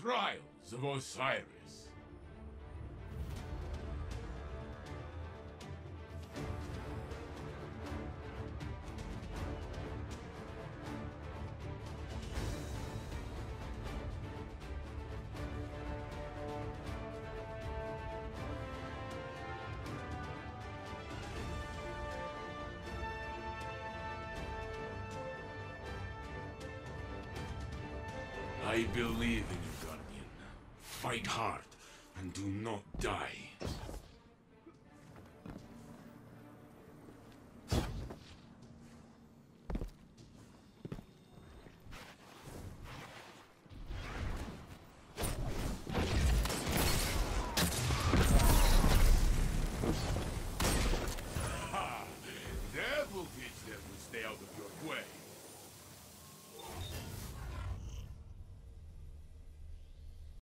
trials of Osiris. I believe in you. Fight hard and do not die. Ha! That will teach them to stay out of your way.